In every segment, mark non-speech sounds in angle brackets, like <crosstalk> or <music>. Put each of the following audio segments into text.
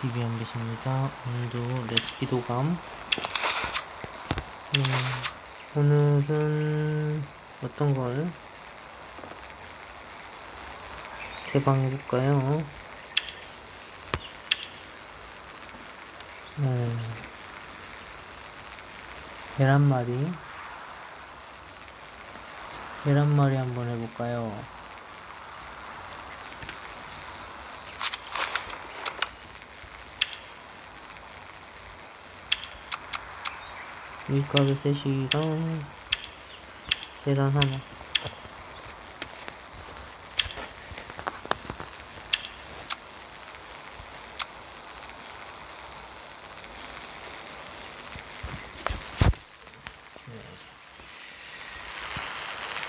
TV 한빛입니다. 오늘도 레시피 도감. 음, 오늘은 어떤 걸 개방해볼까요? 네. 계란말이. 계란말이 한번 해볼까요? 밀가루 3시랑 계란 하나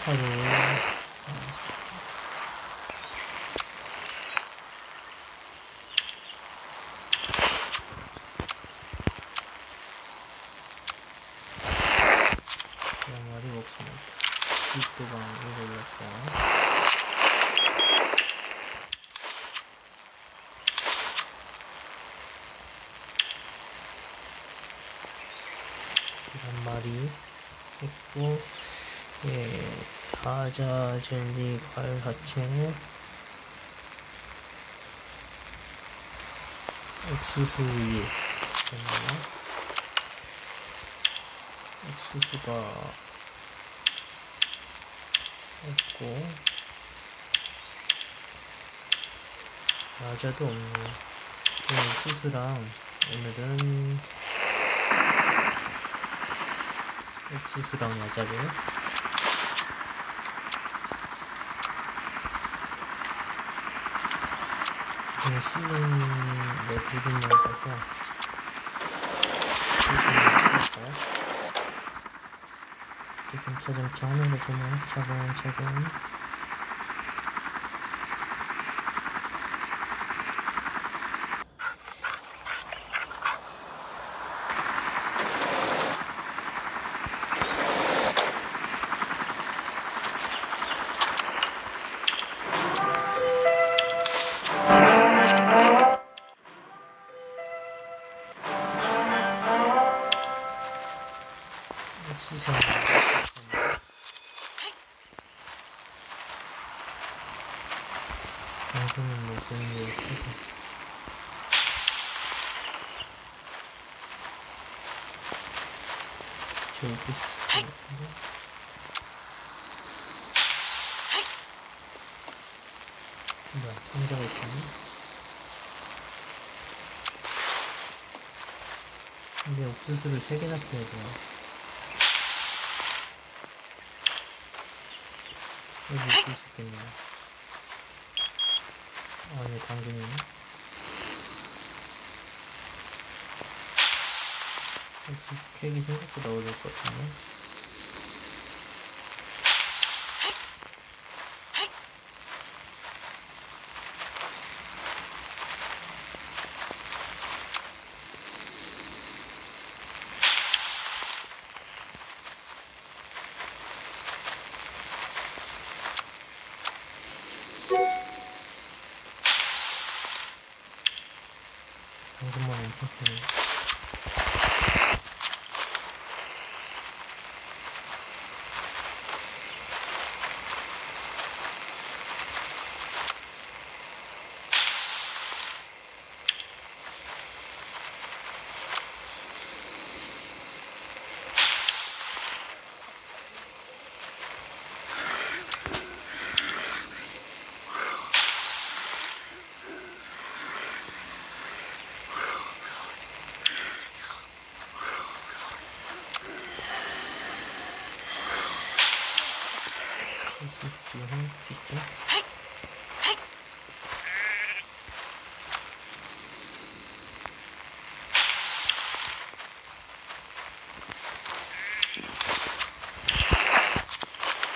하루 그런 말이 없습니다. 뒷도방 이거 올렸고 계란말이 했고 예 과자 젤리 과일 하체 옥수수 우유 됐나요? 옥수수가 없고 과자도 없네 네, 옥수수랑 오늘은 옥수수랑 야자를 그냥 실린 내 두분 넣어서 옥수수를 이렇게 점차점차 하는 거 보면 차근차근 같은데 뭐야 상자가 있었네 근데 옥수수를 세 개나 펴야 돼요 여기 있을 수 있겠네요 아, 네, 당근이네. 옥수수 케이크 생각보다 어려울 것 같은데. 당근만 엄청 크네. 옥수수 하나 있고.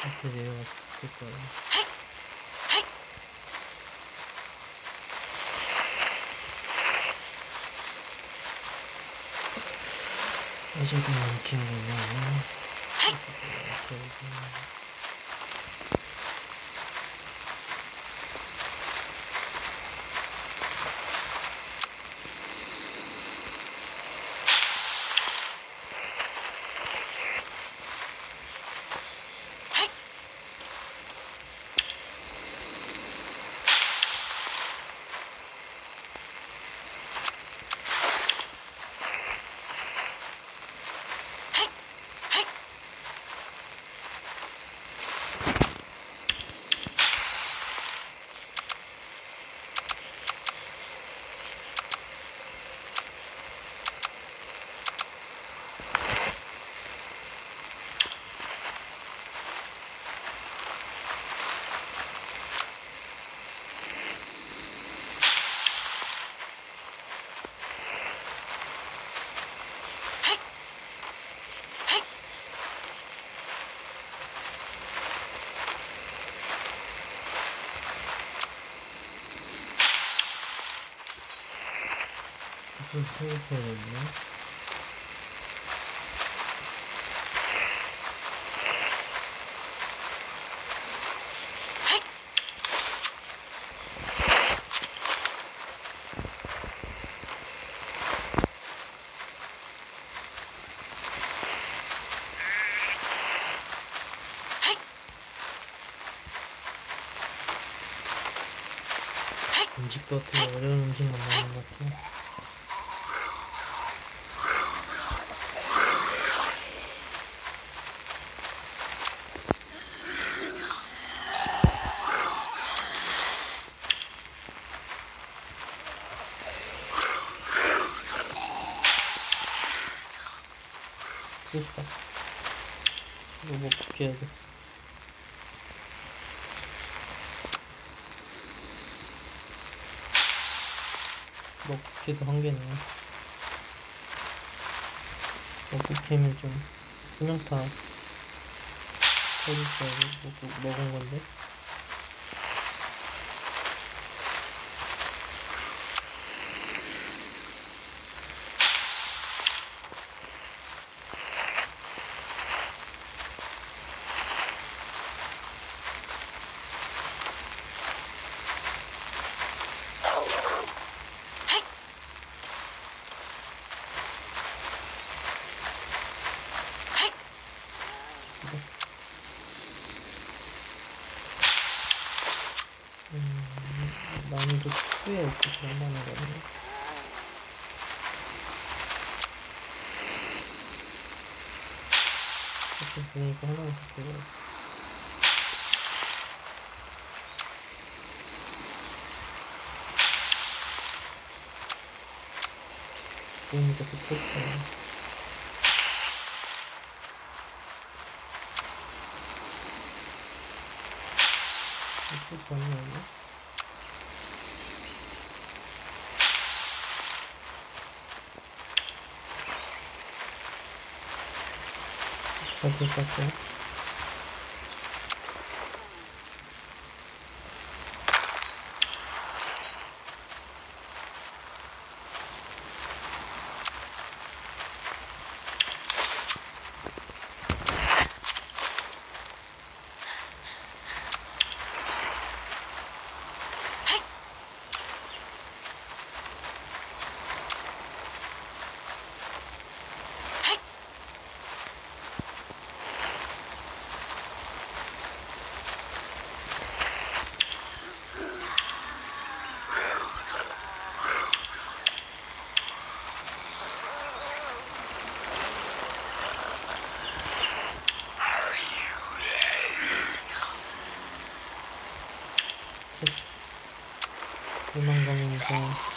이렇게 내려가서 될 거예요. 어제도 많긴 했네. 좀 생각해야겠네. 음식도 어떻게 어려운 음식 만 나오는 것 같아. 됐다. 이거 뭐 굽혀야 돼. 먹기도 한 개네. 먹기면 좀 수명타 터질 줄 알고 먹, 먹은 건데. 음, 난이도 2에 있고 그런 거네. 이렇게 보니까 하나만 더 되고. 보니까 좋겠다. 이 쪽 방향이야? 어디 갔어? 도망가면서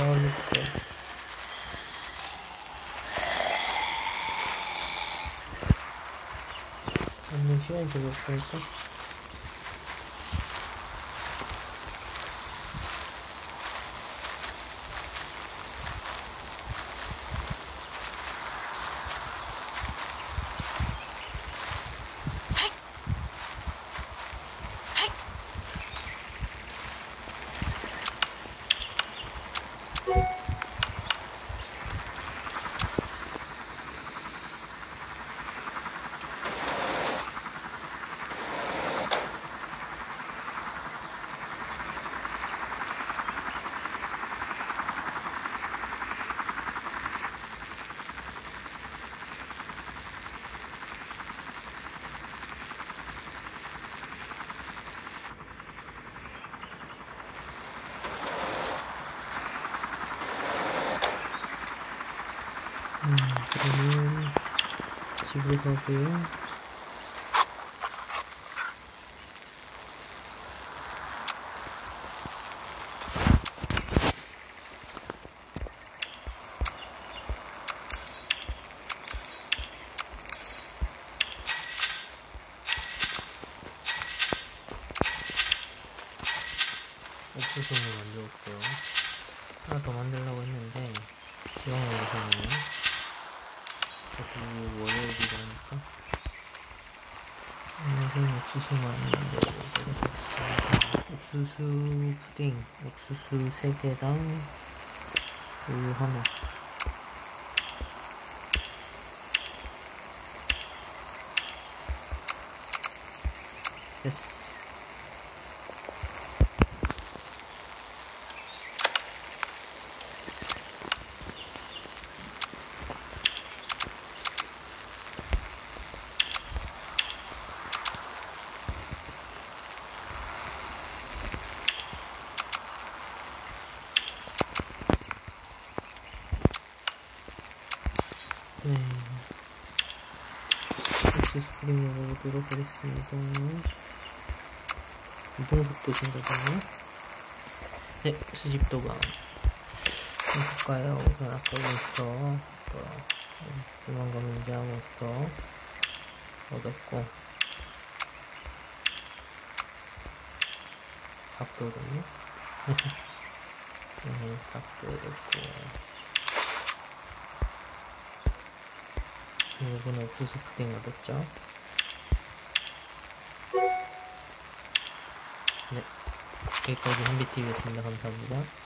마을로 가야 돼. 없는 시간 이 별로 없으니까 불고기 옥수수를 만들었고요. 하나 더 만들려고 했는데 시간 걸려서 는 저기 월요일이라 니까 오늘은 옥수수만 만들도록 하겠습니다. 옥수수 푸딩, 옥수수 3개당 우유 하나 됐어. 네. 푸딩 먹어보도록 하겠습니다. 이동 속도 생각하네. 네, 수집 도감. 볼까요? 우선 아까 부터 또 도망가 문제하고서 얻었고 밥도 얻었네. <laughs> 네, 밥도 얻었고 이번에 옥수수 푸딩 얻었죠? 네, 여기까지 한비TV였습니다. 감사합니다.